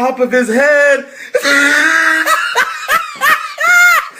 top of his head.